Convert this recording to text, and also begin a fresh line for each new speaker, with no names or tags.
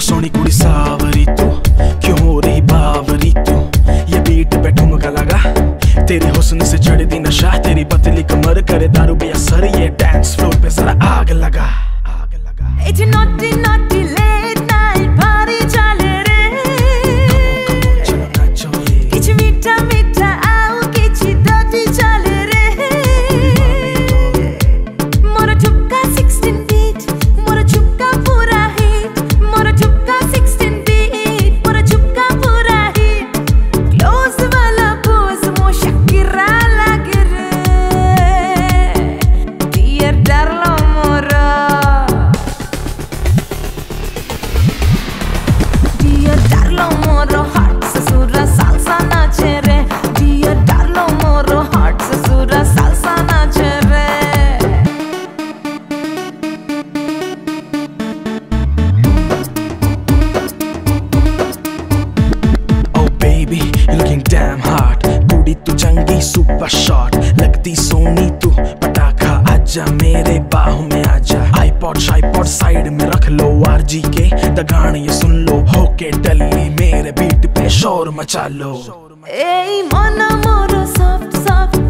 सोनी कुड़ी सावरी तू। क्यों हो रही बावरी तू? ये बीट पे ठुमका लगा। तेरे हुस्न से चढ़ दी नशा। तेरी पतली कमर करे दारू पे असर ये डांस फ्लोर पे जरा आग लगा। आग लगा।
It's नॉट naughty,
कुड़ी सुपर शॉट लगती सोनी तू। पटाखा आजा, मेरे बाहों में आजा। आईपॉड शाईपॉड साइड में रख लो आरजी के द गाने ये सुन लो, होके डल्ली मेरे बीट पे शोर मचा लो।
ए mona मोरो
सॉफ्ट soft